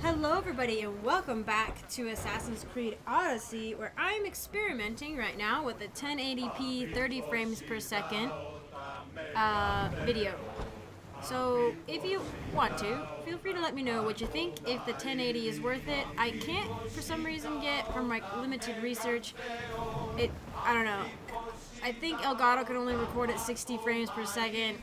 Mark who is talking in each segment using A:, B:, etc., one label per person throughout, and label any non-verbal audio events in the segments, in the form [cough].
A: Hello, everybody, and welcome back to Assassin's Creed Odyssey, where I'm experimenting right now with a 1080p 30 frames per second uh, video. So, if you want to, feel free to let me know what you think, if the 1080 is worth it. I can't, for some reason, get from my limited research, it, I don't know. I think Elgato can only record at 60 frames per second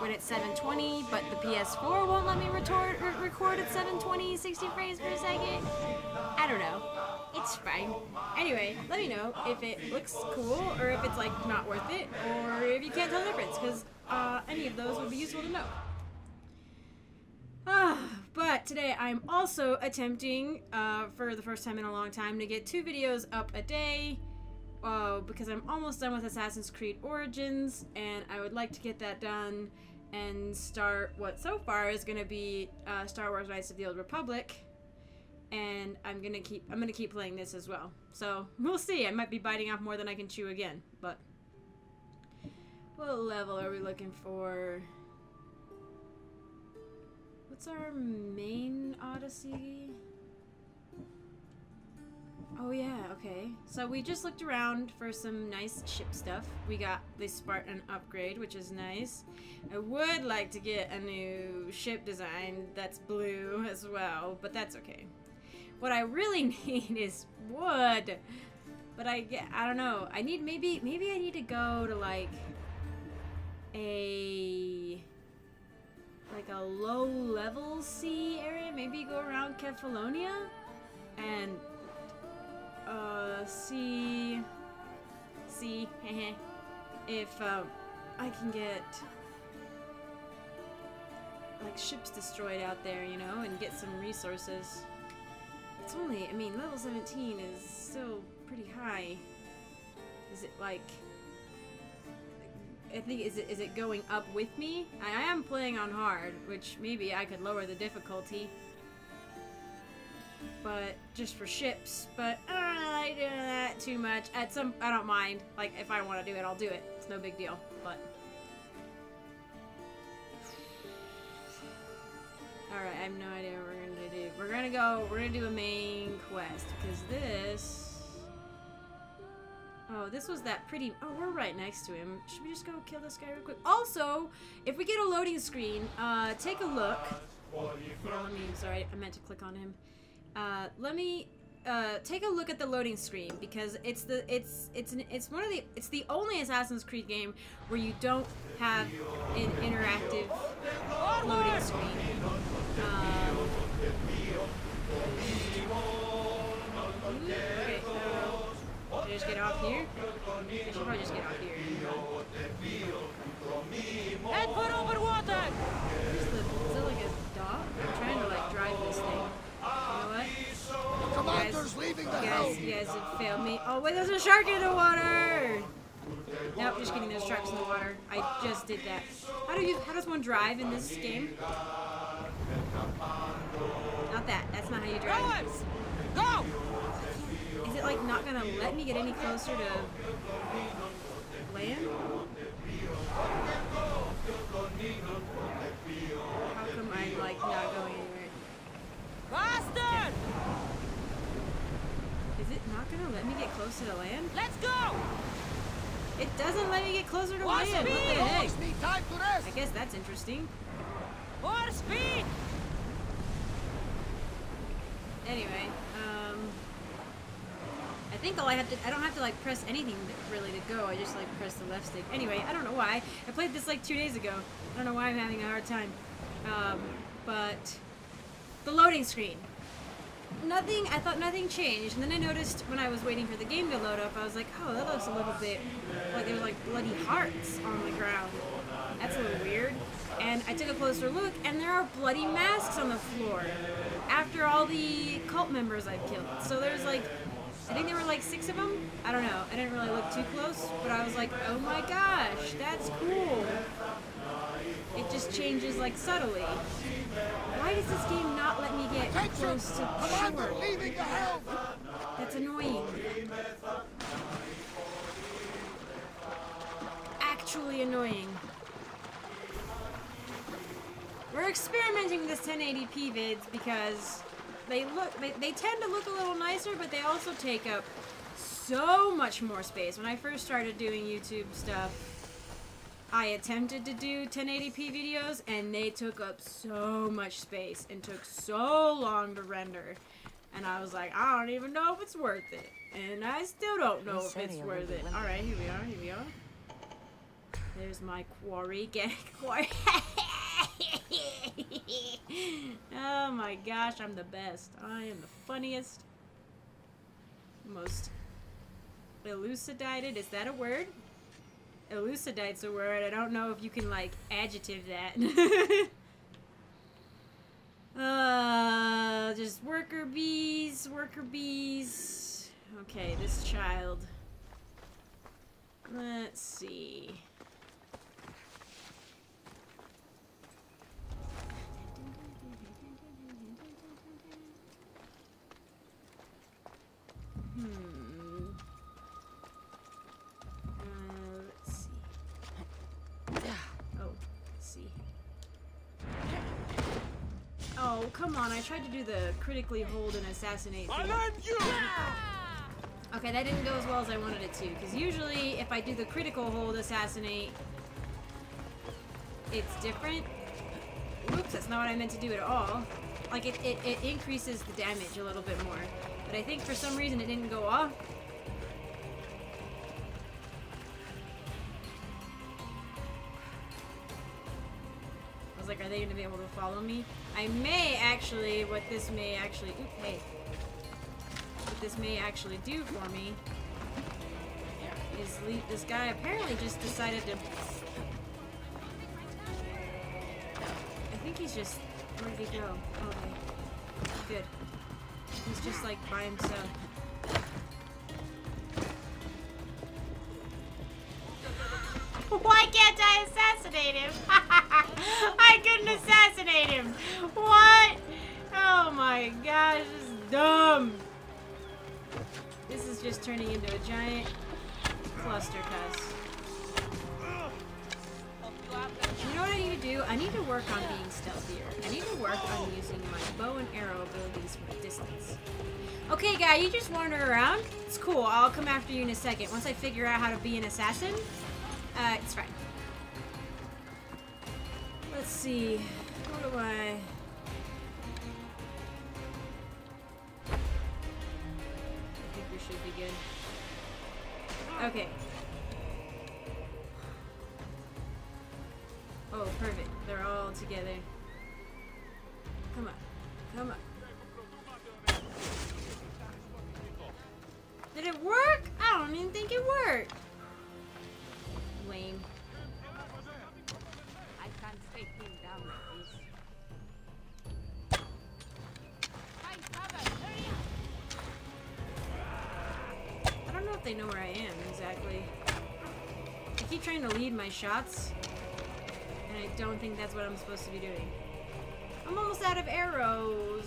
A: when it's 720, but the PS4 won't let me record, record at 720, 60 frames per second. I don't know. It's fine. Anyway, let me know if it looks cool or if it's like not worth it or if you can't tell the difference because uh, any of those would be useful to know. Ah, but today I'm also attempting, uh, for the first time in a long time, to get two videos up a day. Uh, because I'm almost done with Assassin's Creed Origins, and I would like to get that done and start what so far is going to be uh, Star Wars: Knights of the Old Republic. And I'm gonna keep I'm gonna keep playing this as well. So we'll see. I might be biting off more than I can chew again, but what level are we looking for? What's our main Odyssey? Oh yeah, okay. So we just looked around for some nice ship stuff. We got the Spartan upgrade, which is nice. I would like to get a new ship design that's blue as well, but that's okay. What I really [laughs] need is wood. But I get, I don't know. I need maybe maybe I need to go to like a like a low level sea area. Maybe go around Kefalonia and uh, see, see, [laughs] if uh, I can get like ships destroyed out there, you know, and get some resources. It's only, I mean, level 17 is still pretty high. Is it like? I think is it is it going up with me? I, I am playing on hard, which maybe I could lower the difficulty but just for ships. But I don't like doing that too much. At some, I don't mind. Like if I want to do it, I'll do it. It's no big deal. But all right, I have no idea what we're gonna do. We're gonna go. We're gonna do a main quest because this. Oh, this was that pretty... Oh, we're right next to him. Should we just go kill this guy real quick? Also, if we get a loading screen, uh, take a look. Oh, let me... Sorry, I meant to click on him. Uh, let me uh, take a look at the loading screen because it's the it's it's an, it's one of the it's the only Assassin's Creed game where you don't have an interactive loading screen. Um, okay, uh, should I just get off here? I should probably just get off here.
B: Head for over water!
A: Is, the, is it like a dock? I'm trying to like drive this thing.
C: Commander's guys, leaving the
A: you
C: guys,
A: have failed me. Oh wait, there's a shark in the water. Nope, just kidding. There's sharks in the water. I just did that. How do you? How does one drive in this game? Not that. That's not how you drive.
B: Go!
A: Is it like not gonna let me get any closer to land? How come I'm like not going anywhere?
B: Bastard!
A: Is it not gonna let me get closer to the land?
B: Let's go!
A: It doesn't let me get closer to
B: More
A: land. What the heck?
C: Need time to rest.
A: I guess that's interesting.
B: More speed!
A: Anyway, um, I think all I have to, I don't have to like press anything really to go. I just like press the left stick. Anyway, I don't know why. I played this like two days ago. I don't know why I'm having a hard time. Um, but the loading screen. Nothing, I thought nothing changed. And then I noticed when I was waiting for the game to load up, I was like, oh, that looks a little bit like there's like bloody hearts on the ground. That's a little weird. And I took a closer look, and there are bloody masks on the floor after all the cult members I've killed. So there's like, I think there were like six of them. I don't know. I didn't really look too close, but I was like, oh my gosh, that's cool. It just changes like subtly. Why does this game not let me get
C: Attention!
A: close to
C: Commander leaving the helm.
A: That's annoying. Actually annoying. We're experimenting with this 1080p vids because they look they, they tend to look a little nicer, but they also take up so much more space. When I first started doing YouTube stuff, I attempted to do 1080p videos and they took up so much space and took so long to render. And I was like, I don't even know if it's worth it. And I still don't know if it's worth it. Alright, here we are, here we are. There's my quarry. [laughs] Get quarry. oh my gosh, I'm the best. I am the funniest. Most elucidated. Is that a word? Elucidate's a word. I don't know if you can like adjective that. [laughs] uh, just worker bees, worker bees. Okay, this child. Let's see. Tried to do the critically hold and assassinate thing. Ah! Okay, that didn't go as well as I wanted it to. Because usually, if I do the critical hold assassinate, it's different. Oops, that's not what I meant to do at all. Like, it, it, it increases the damage a little bit more. But I think for some reason it didn't go off. They to be able to follow me? I may actually, what this may actually, oop, hey. What this may actually do for me is leave, this guy apparently just decided to, I think he's just, where did he go? Okay. Good. He's just like by himself. Assassinate him? [laughs] I couldn't assassinate him. What? Oh my gosh, this is dumb. This is just turning into a giant cluster cuss. You know what I need to do? I need to work on being stealthier. I need to work on using my bow and arrow abilities from a distance. Okay, guy, you just wander around. It's cool. I'll come after you in a second. Once I figure out how to be an assassin, uh, it's fine. Let's see. What do I... I think we should be good. Okay. Oh, perfect. They're all together. Come on. Come on. Trying to lead my shots, and I don't think that's what I'm supposed to be doing. I'm almost out of arrows.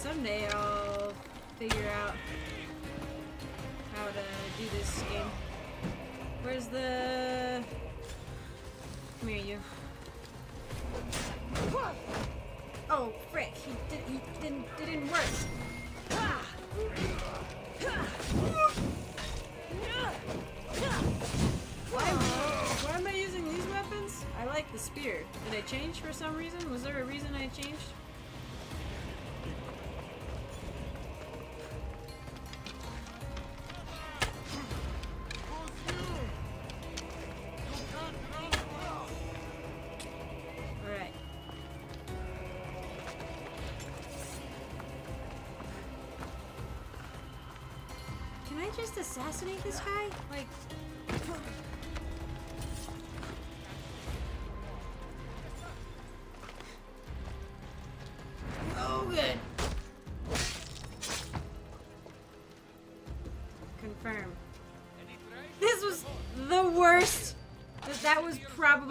A: Someday I'll figure out how to do this game. Where's the... Come here, you. Oh, frick! He, did, he didn't, didn't work. Why, why am I using these weapons? I like The spear. Did I change for some reason? Was there a reason I changed?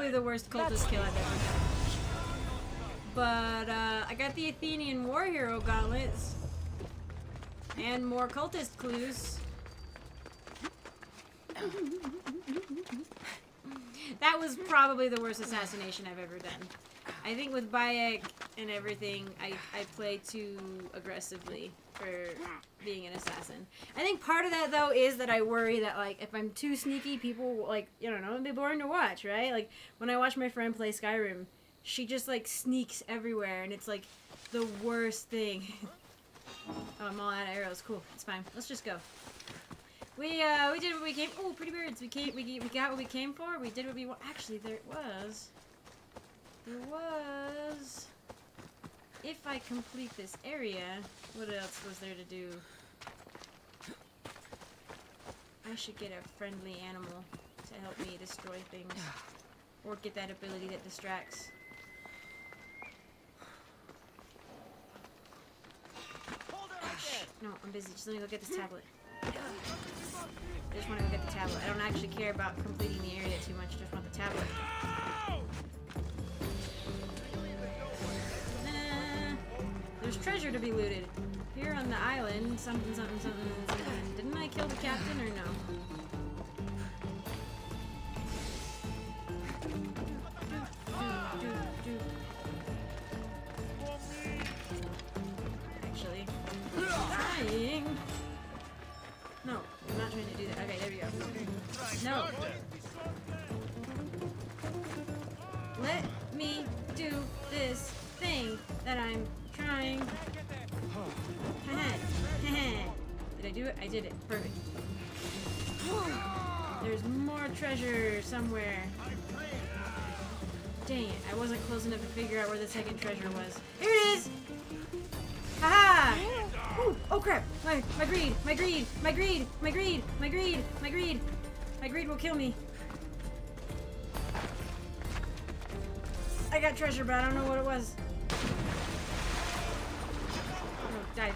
A: Probably the worst cultist kill I've ever done. But uh, I got the Athenian war hero gauntlets and more cultist clues. that was probably the worst assassination I've ever done. I think with Bayek and everything, I, I play too aggressively for being an assassin. I think part of that though is that I worry that like if I'm too sneaky, people like you don't know it'll be boring to watch, right? Like when I watch my friend play Skyrim, she just like sneaks everywhere, and it's like the worst thing. [laughs] oh, I'm all out of arrows. Cool, it's fine. Let's just go. We uh we did what we came. Oh, pretty birds. We came. We we got what we came for. We did what we want. Actually, there it was. There was. If I complete this area, what else was there to do? I should get a friendly animal to help me destroy things. [sighs] Or get that ability that distracts. No, I'm busy. Just let me go get this tablet. I just want to go get the tablet. I don't actually care about completing the area too much. Just want the tablet. There's treasure to be looted. Here on the island, something, something, something, something. Didn't I kill the captain or no? Did it? Perfect. There's more treasure somewhere. Dang it, I wasn't close enough to figure out where the second treasure was. Here it is! Haha! Ooh, oh crap! My, my greed, my greed, my greed, my greed, my greed, my greed. My greed will kill me. I got treasure, but I don't know what it was. Oh, no, dive.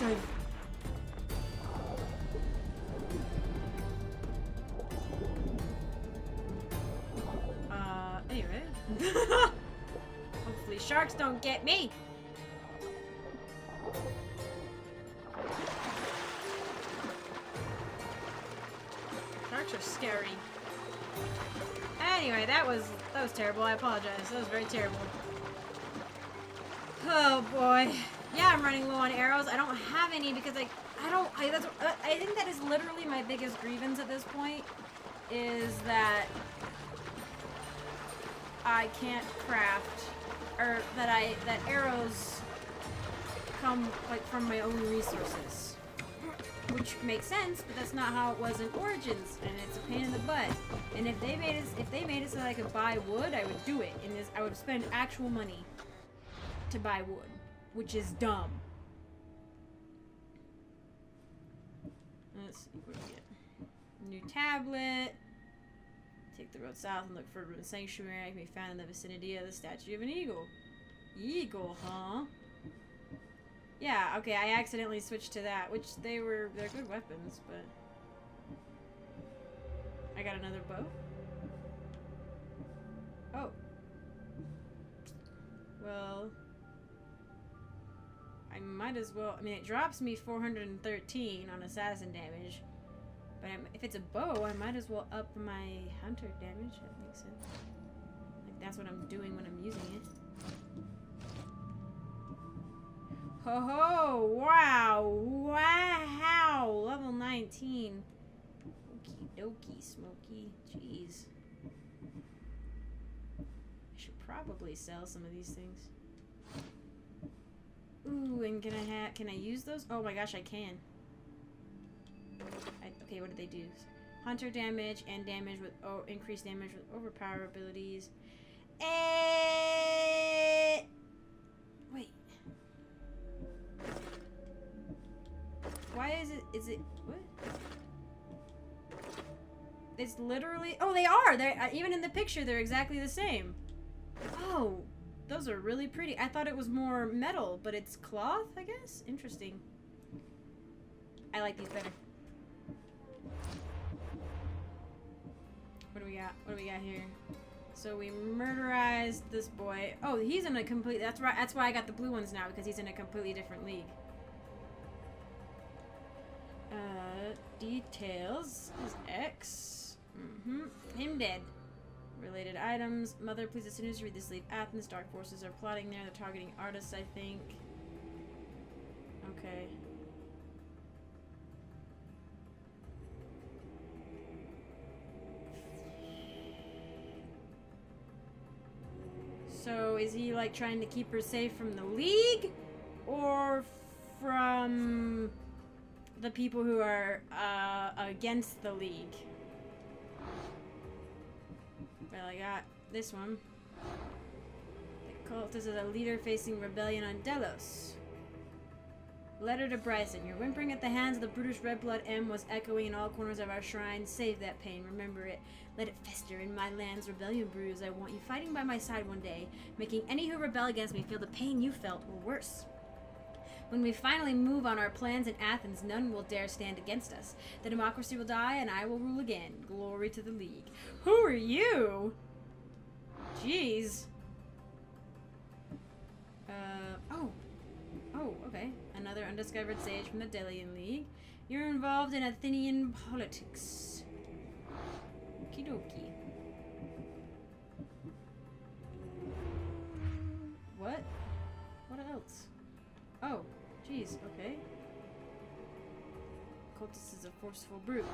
A: Dive. Are scary. Anyway, that was that was terrible. I apologize. That was very terrible. Oh boy. Yeah, I'm running low on arrows. I don't have any because I I don't I that's uh, I think that is literally my biggest grievance at this point is that I can't craft or that I that arrows come like from my own resources. Which makes sense, but that's not how it was in Origins, and it's a pain in the butt. And if they made it, if they made it so that I could buy wood, I would do it. And this, I would spend actual money to buy wood, which is dumb. Let's see what we get. New tablet. Take the road south and look for a ruined sanctuary. Can be found in the vicinity of the statue of an eagle. Eagle, huh? Yeah, okay, I accidentally switched to that, which they were, they're good weapons, but... I got another bow? Oh. Well... I might as well, I mean, it drops me 413 on assassin damage, but I'm, if it's a bow, I might as well up my hunter damage, that makes sense. Like, that's what I'm doing when I'm using it. Ho ho! Wow! Wow! Level 19. Okie dokie, Smokey. Jeez. I should probably sell some of these things. Ooh, and can I ha- can I use those? Oh my gosh, I can. I, okay, what did they do? Hunter damage and damage with oh, increased damage with overpower abilities. Eh. Why is it? Is it what? It's literally. Oh, they are. They are uh, even in the picture. They're exactly the same. Oh, those are really pretty. I thought it was more metal, but it's cloth. I guess. Interesting. I like these better. What do we got? What do we got here? So we murderized this boy. Oh, he's in a complete. That's right. That's why I got the blue ones now because he's in a completely different league. Uh, details is X. Mm-hmm. Him dead. Related items. Mother, please as soon as you read this, leave Athens. Dark forces are plotting there. They're targeting artists, I think. Okay. So is he like trying to keep her safe from the league, or from the people who are uh, against the league? Well, I got this one. The cult is a leader facing rebellion on Delos. Letter to Bryson. Your whimpering at the hands of the brutish red blood M was echoing in all corners of our shrine. Save that pain. Remember it. Let it fester in my land's rebellion brews. I want you fighting by my side one day, making any who rebel against me feel the pain you felt or worse. When we finally move on our plans in Athens, none will dare stand against us. The democracy will die, and I will rule again. Glory to the League. Who are you? Jeez. Uh, oh. Okay. Another undiscovered sage from the Delian League. You're involved in Athenian politics. Okie dokie. What? What else? Oh, jeez, okay. Cultist is a forceful brute.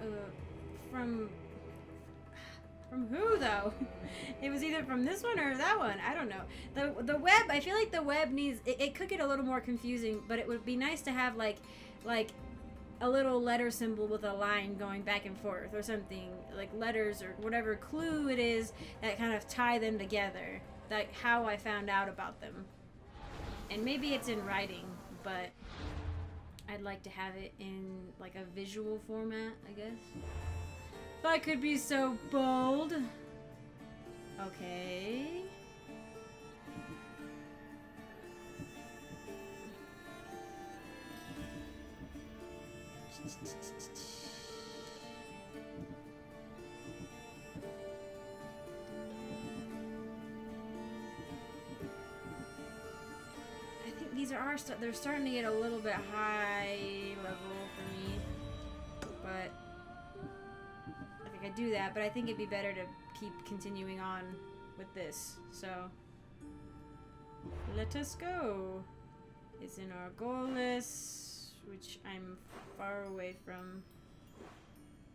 A: Uh, from... From who, though? [laughs] it was either from this one or that one. I don't know. The the web, I feel like the web needs... It, it could get a little more confusing, but it would be nice to have, like, like a little letter symbol with a line going back and forth or something like letters or whatever clue it is that kind of tie them together like how i found out about them and maybe it's in writing but i'd like to have it in like a visual format i guess if i could be so bold. Okay. I think these are st- they're starting to get a little bit high Do that. But I think it'd be better to keep continuing on with this. So let us go. It's in our goal list, which I'm far away from.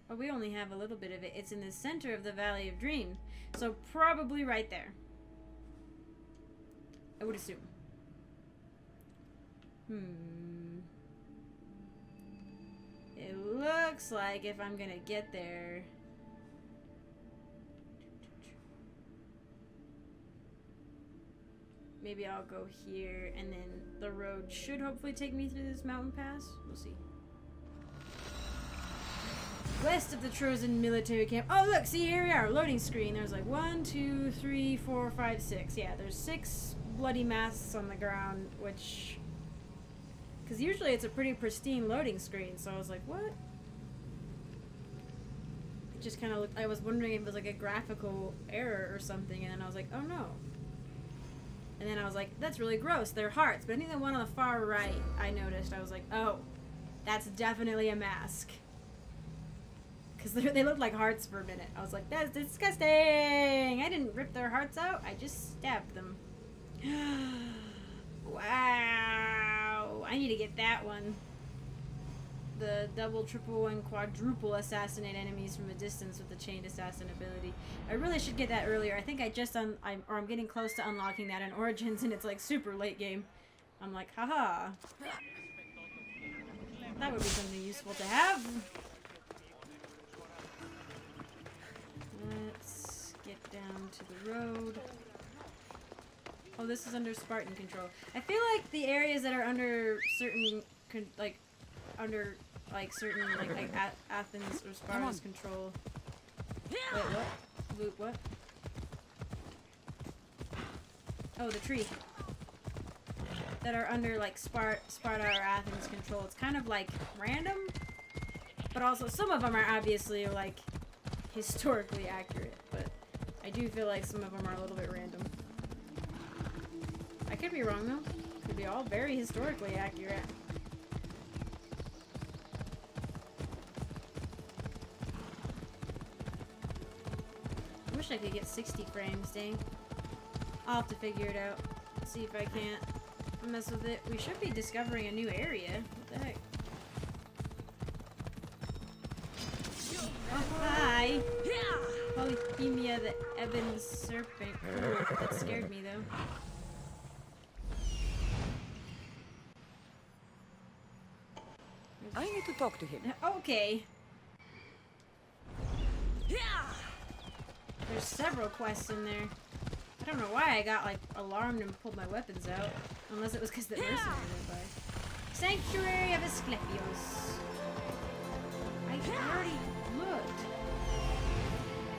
A: Oh, we only have a little bit of it. It's in the center of the Valley of Dreams, so probably right there. I would assume. Hmm. It looks like if I'm gonna get there. Maybe I'll go here, and then the road should hopefully take me through this mountain pass. We'll see. West of the Trojan military camp. Oh, look, see, here we are. Loading screen. There's like one, two, three, four, five, six. Yeah, there's six bloody masks on the ground, which. Because usually it's a pretty pristine loading screen, so I was like, what? It just kind of looked. I was wondering if it was like a graphical error or something, and then I was like, oh no. And then I was like, that's really gross. They're hearts. But I think the one on the far right, I noticed. I was like, oh, that's definitely a mask. Because [laughs] they looked like hearts for a minute. I was like, that's disgusting. I didn't rip their hearts out. I just stabbed them. [gasps] wow. I need to get that one. The double, triple, and quadruple assassinate enemies from a distance with the chained assassin ability. I really should get that earlier. I think I just un I'm or I'm getting close to unlocking that in Origins, and it's like super late game. I'm like, haha. That would be something useful to have. Let's get down to the road. Oh, this is under Spartan control. I feel like the areas that are under certain, like, under, like, certain, like, like A- Athens or Sparta's control. Wait, what? Loot, what? Oh, the tree. That are under, like, Spart- Sparta or Athens control. It's kind of, like, random. But also, some of them are obviously, like, historically accurate. But I do feel like some of them are a little bit random. I could be wrong though. Could be all very historically accurate. Wish I could get 60 frames, dang. I'll have to figure it out. See if I can't mess with it. We should be discovering a new area. What the heck? Oh, hi! Oh, Polyphemia the ebon serpent. That scared me though.
D: I need to talk to him.
A: Okay. There's several quests in there. I don't know why I got like alarmed and pulled my weapons out. Unless it was because the mercenary went by. Sanctuary of Asclepios. I already looked.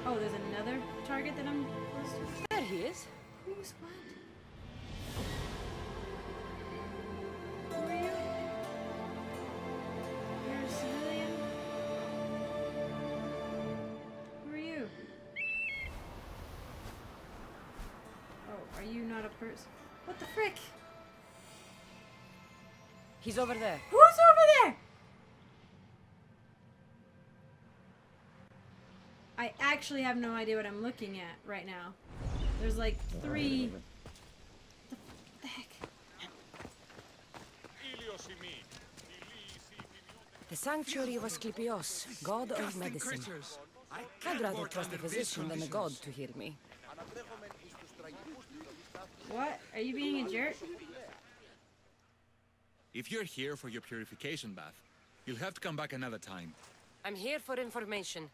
A: Oh, there's another target that I'm close to.
D: There he is.
A: Who's what? What the frick?
D: He's over there.
A: Who's over there? I actually have no idea what I'm looking at right now. There's like three... The heck?
D: The sanctuary was Clipios, god of medicine. I'd rather trust a physician than a god to heal me.
A: What? Are you being a jerk?
E: If you're here for your purification bath, you'll have to come back another time.
D: I'm here for information.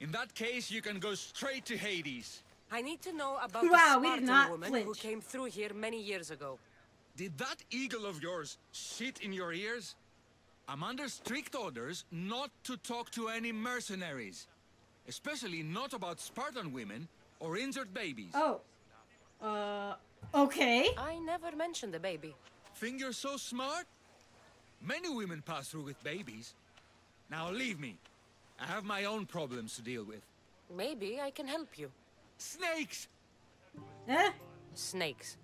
E: In that case, you can go straight to Hades.
D: I need to know about
A: Wow,
D: the Spartan
A: not
D: woman who came through here many years ago.
E: Did that eagle of yours shit in your ears? I'm under strict orders not to talk to any mercenaries. Especially not about Spartan women or injured babies.
A: Oh. Uh. Okay.
D: I never mentioned the baby.
E: Think you're so smart? Many women pass through with babies. Now leave me. I have my own problems to deal with.
D: Maybe I can help you.
E: Snakes!
A: Eh?
D: Snakes.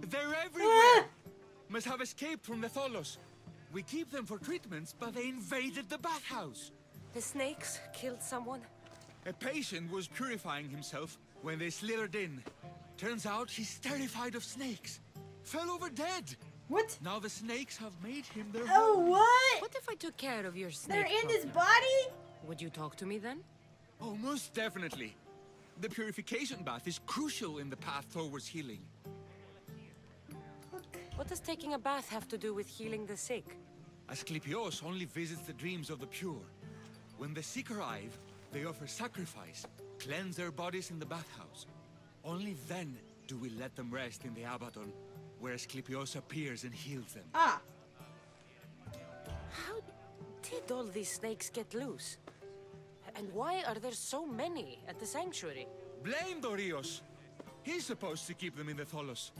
E: They're everywhere!
A: Ah!
E: Must have escaped from the Tholos. We keep them for treatments, but they invaded the bathhouse.
D: The snakes killed someone?
E: A patient was purifying himself when they slithered in. Turns out he's terrified of snakes. Fell over dead.
A: What?
E: Now the snakes have made him their
A: Oh,
E: home.
A: what?
D: What if I took care of your snake
A: They're in his body?
D: Would you talk to me then?
E: Oh, most definitely. The purification bath is crucial in the path towards healing.
D: What does taking a bath have to do with healing the sick?
E: Asclepios only visits the dreams of the pure. When the sick arrive, they offer sacrifice, cleanse their bodies in the bathhouse. Only then do we let them rest in the Abaton, where Asclepios appears and heals them.
A: Ah.
D: How did all these snakes get loose? And why are there so many at the sanctuary?
E: Blame Dorios! He's supposed to keep them in the Tholos.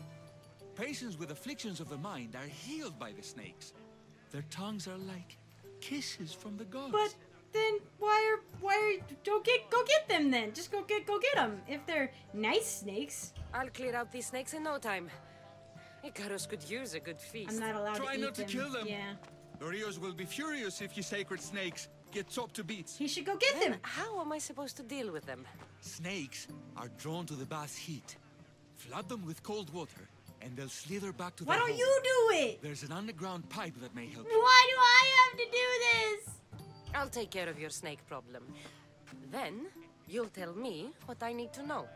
E: Patients with afflictions of the mind are healed by the snakes. Their tongues are like kisses from the gods.
A: But then why are why are don't get go get them then? Just go get go get them. If they're nice snakes,
D: I'll clear out these snakes in no time. Icarus could use a good feast.
A: I'm not allowed
E: Try
A: to eat
E: not to kill them.
A: Yeah.
E: Dorios will be furious if you sacred snakes get chopped to bits.
A: He should go get
D: Then
A: them.
D: how am I supposed to deal with them?
E: Snakes are drawn to the bath's heat. Flood them with cold water and they'll slither back to
A: Why
E: their
A: don't
E: home.
A: you do it?
E: There's an underground pipe that may help.
A: Why do I have to do this?
D: I'll take care of your snake problem. Then, you'll tell me what I need to know.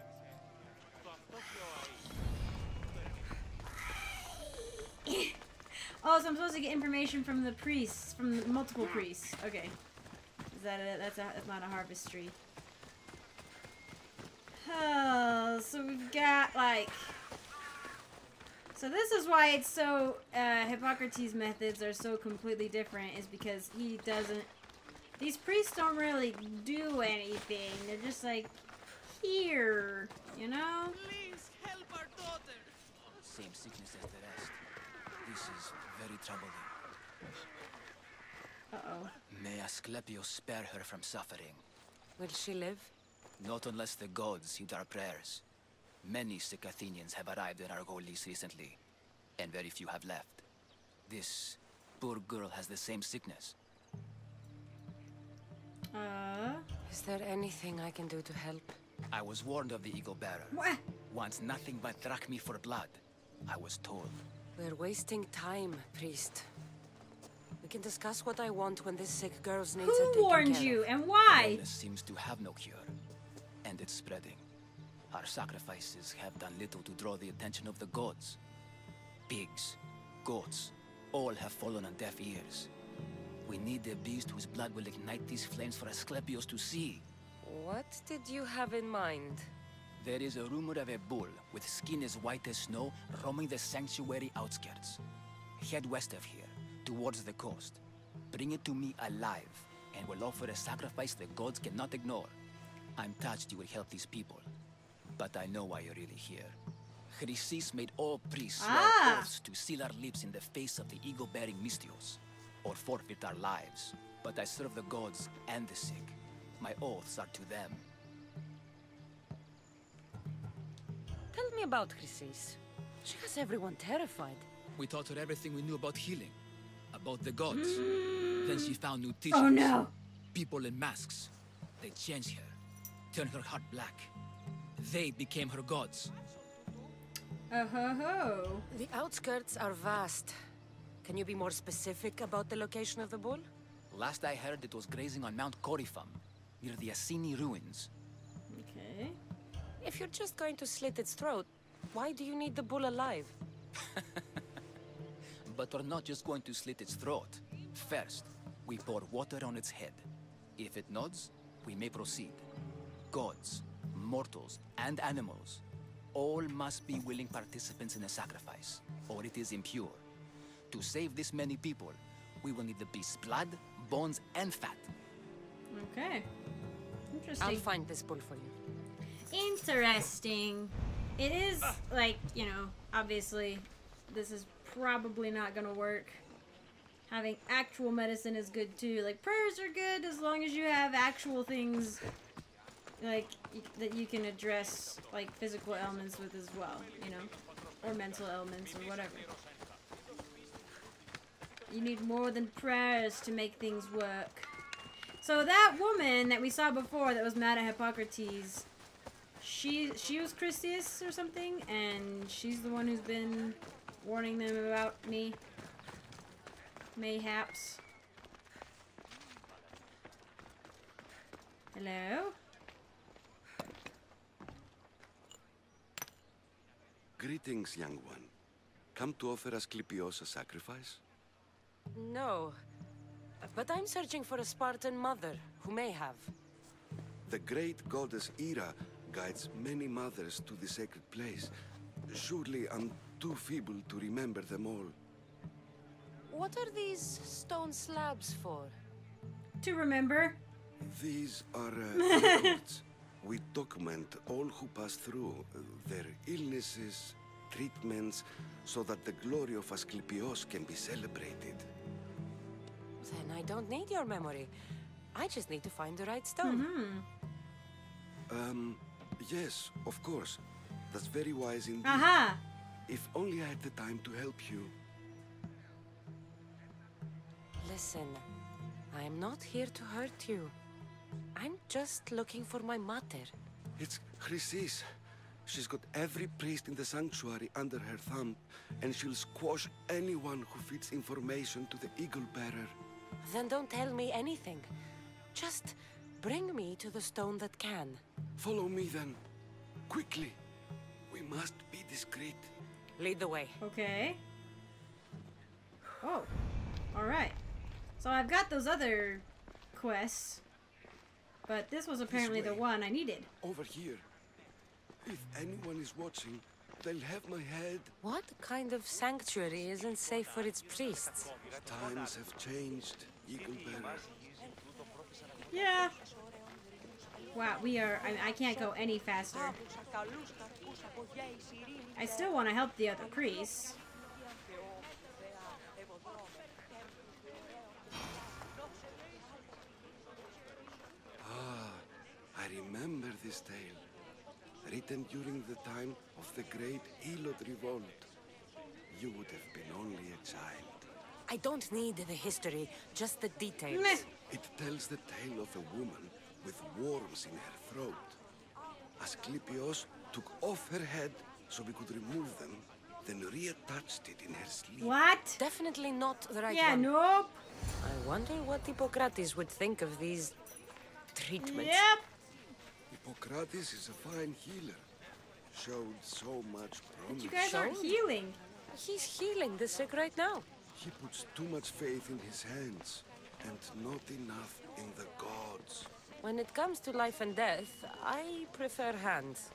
D: [laughs]
A: Oh, so I'm supposed to get information from the priests, from the multiple priests. Okay. Is that it? That's, a, that's not a harvest tree. Oh, so we've got, like... So this is why it's so... Uh, Hippocrates' methods are so completely different, is because he doesn't... These priests don't really do anything. They're just like, here, you know?
F: Please help our daughter.
G: Same sickness as the rest. This is very troubling.
A: Uh-oh.
G: May Asclepius spare her from suffering.
D: Will she live?
G: Not unless the gods heed our prayers. Many sick Athenians have arrived in Argolis recently, and very few have left. This poor girl has the same sickness.
A: Uh...
D: Is there anything I can do to help?
G: I was warned of the Eagle Bearer.
A: What?
G: Wants nothing but drachmi for blood. I was told.
D: We're wasting time, priest. We can discuss what I want when this sick girl's needs are
A: Who
D: taken
A: warned
D: care
A: you,
D: of.
A: and
G: The
A: why?
G: illness seems to have no cure, and it's spreading. Our sacrifices have done little to draw the attention of the gods. Pigs, goats, all have fallen on deaf ears. We need a beast whose blood will ignite these flames for Asclepius to see.
D: What did you have in mind?
G: There is a rumor of a bull with skin as white as snow roaming the sanctuary outskirts. Head west of here, towards the coast. Bring it to me alive, and we'll offer a sacrifice the gods cannot ignore. I'm touched you will help these people, but I know why you're really here. Chrysis made all priests swear
A: Ah.
G: oaths to seal our lips in the face of the eagle-bearing misthios, or forfeit our lives. But I serve the gods and the sick. My oaths are to them.
D: Tell me about Chrysis. She has everyone terrified.
G: We taught her everything we knew about healing, about the gods. Hmm. then she found new teachers.
A: Oh no!
G: People in masks. They changed her, turned her heart black. They became her gods.
A: Oh ho ho!
D: The outskirts are vast. Can you be more specific about the location of the bull?
G: Last I heard, it was grazing on Mount Corifum, near the Asine ruins.
A: Okay.
D: If you're just going to slit its throat, why do you need the bull alive? [laughs]
G: But we're not just going to slit its throat. First, we pour water on its head. If it nods, we may proceed. Gods, mortals, and animals all must be willing participants in a sacrifice, or it is impure. To save this many people, we will need the beast's blood, bones, and fat.
A: Okay. Interesting.
D: I'll find this bull for you.
A: Interesting. It is like, you know, obviously this is probably not gonna work. Having actual medicine is good too. Like prayers are good as long as you have actual things like y- that you can address like physical ailments with as well, you know, or mental ailments or whatever. You need more than prayers to make things work. So that woman that we saw before that was mad at Hippocrates, she she was Chrysius or something, and she's the one who's been warning them about me. Mayhaps. Hello?
H: Greetings, young one. Come to offer Asclepios a sacrifice?
D: No. But I'm searching for a Spartan mother who may have.
H: The great goddess Hera guides many mothers to the sacred place. Surely I'm too feeble to remember them all.
D: What are these stone slabs for?
A: To remember.
H: These are uh, [laughs] records. We document all who pass through, uh, their illnesses, treatments, so that the glory of Asclepios can be celebrated.
D: Then I don't need your memory. I just need to find the right stone.
H: Um, yes, of course. That's very wise indeed.
A: Aha!
H: If only I had the time to help you.
D: Listen, I am not here to hurt you. I'm just looking for my mother.
H: It's Chrysis. She's got every priest in the sanctuary under her thumb, and she'll squash anyone who feeds information to the Eagle Bearer.
D: Then don't tell me anything. Just bring me to the stone that can.
H: Follow me then. Quickly. We must be discreet.
D: Lead the way.
A: Okay. Oh. Alright. So I've got those other quests. But this was apparently the one I needed.
H: Over here. If anyone is watching, they'll have my head.
D: What kind of sanctuary isn't safe for its priests?
H: Times have changed, Eagle Bearer.
A: Yeah. Wow, we are. I, I can't go any faster. I still want to help the other priests.
H: Ah, I remember this tale. Written during the time of the great Helot revolt. You would have been only a child.
D: I don't need the history, just the details.
A: Meh.
H: It tells the tale of a woman with worms in her throat. Asclepios took off her head so we could remove them, then reattached it in her sleeve.
A: What?
D: Definitely not the right
A: Yeah,
D: one.
A: nope.
D: I wonder what Hippocrates would think of these treatments.
A: Yep.
H: Hippocrates is a fine healer. Showed so much promise.
A: You guys aren't healing.
D: He's healing the sick right now.
H: He puts too much faith in his hands, and not enough in the gods.
D: When it comes to life and death, I prefer hands.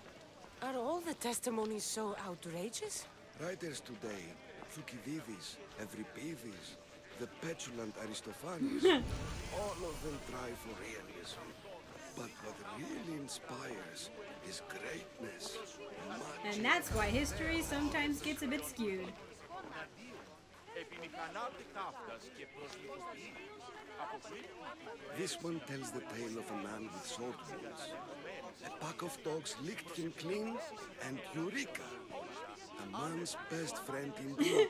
D: Are all the testimonies so outrageous?
H: Writers today, Thucydides, Euripides, the petulant Aristophanes, [laughs] all of them try for realism. But what really inspires is greatness. Much
A: And that's why history sometimes gets a bit skewed.
H: This one tells the tale of a man with sword wounds. A pack of dogs licked him clean, and Eureka! A man's best friend indeed.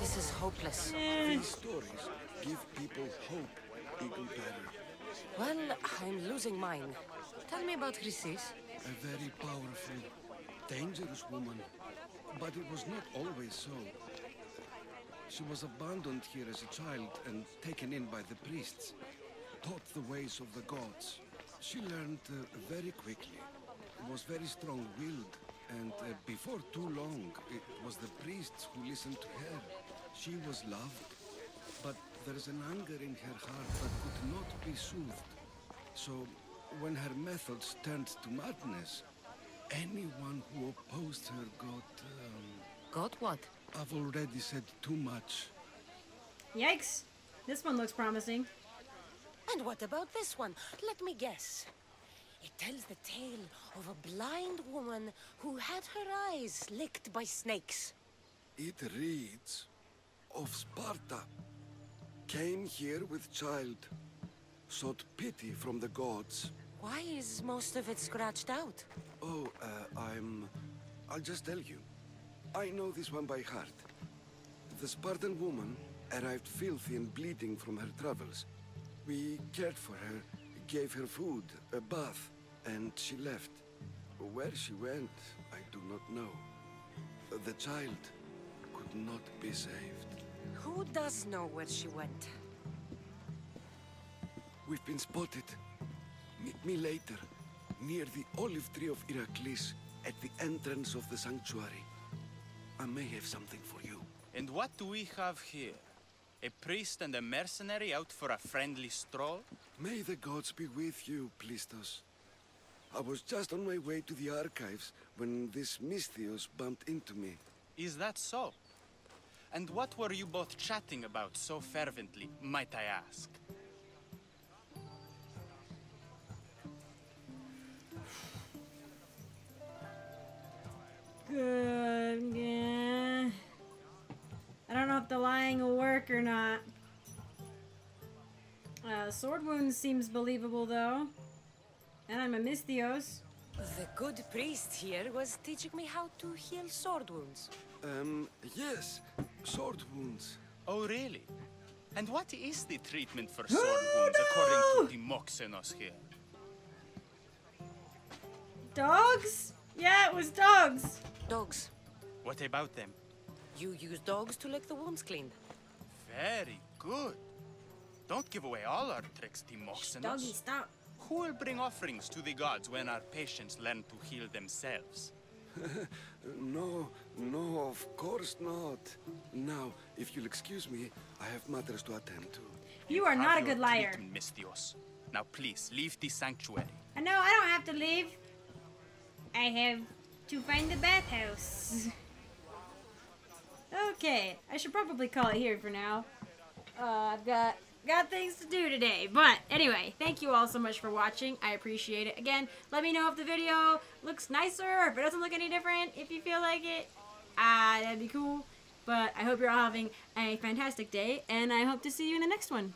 D: This is hopeless.
H: These stories give people hope, Eagle Bearer.
D: Well, I'm losing mine. Tell me about Chrysis.
H: A very powerful, dangerous woman. But it was not always so. She was abandoned here as a child and taken in by the priests. Taught the ways of the gods. She learned uh, very quickly. Was very strong-willed. And uh, before too long, it was the priests who listened to her. She was loved. But there is an anger in her heart that could not be soothed. So, when her methods turned to madness, anyone who opposed her got. Um,
D: Got what?
H: I've already said too much.
A: Yikes. This one looks promising.
D: And what about this one? Let me guess. It tells the tale of a blind woman who had her eyes licked by snakes.
H: It reads of Sparta. Came here with child. Sought pity from the gods.
D: Why is most of it scratched out?
H: Oh, uh, I'm. I'll just tell you. I know this one by heart. The Spartan woman arrived filthy and bleeding from her travels. We cared for her, gave her food, a bath, and she left. Where she went, I do not know. The child could not be saved.
D: Who does know where she went?
H: We've been spotted. Meet me later, near the olive tree of Heracles, at the entrance of the sanctuary. I may have something for you.
I: And what do we have here? A priest and a mercenary out for a friendly stroll?
H: May the gods be with you, Plistos. I was just on my way to the archives when this Misthios bumped into me.
I: Is that so? And what were you both chatting about so fervently, might I ask?
A: Good. Yeah. I don't know if the lying will work or not. Uh, sword wounds seems believable though. And I'm a Misthios.
D: The good priest here was teaching me how to heal sword wounds.
H: Um, yes, sword wounds.
I: Oh, really? And what is the treatment for [gasps] oh, sword
A: Oh,
I: wounds according to Timoxenos here?
A: Dogs? Yeah, it was dogs.
D: Dogs.
I: What about them?
D: You use dogs to lick the wounds clean.
I: Very good. Don't give away all our tricks, Timoxenos.
A: Doggy, stop.
I: Who will bring offerings to the gods when our patients learn to heal themselves? [laughs]
H: No, no, of course not. Now, if you'll excuse me, I have matters to attend to.
A: You are
I: Have
A: not a good liar.
I: treatment, Misthios. Now please, leave the sanctuary.
A: I know, I don't have to leave. I have to find the bathhouse. [laughs] okay, I should probably call it here for now. Uh, I've got got things to do today. But anyway, thank you all so much for watching. I appreciate it. Again, let me know if the video looks nicer, if it doesn't look any different, if you feel like it. Ah, that'd be cool. But I hope you're all having a fantastic day, and I hope to see you in the next one.